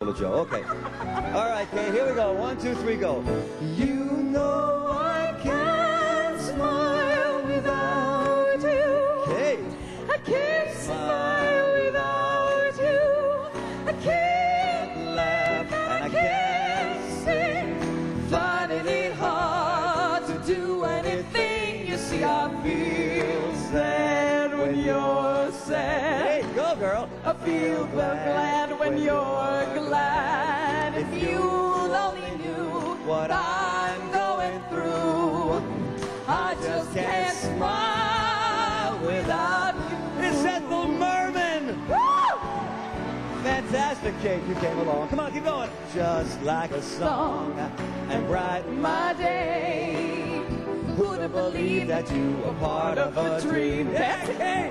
Little Joe. Okay. All right, Kate. Here we go. One, two, three, go. You know I can't smile without you. I can't smile without you. I can't laugh and I can't sing. Finding it hard to do anything. You see, I feel sad when you're sad. Hey, go, girl. I feel glad What I'm going through, I just can't smile without you. It's Ethel Merman. Woo! Fantastic, Kate. You came along. Come on, keep going. Just like a song and brighten My day. Who'd have believed that you were part of a dream. That's Hey,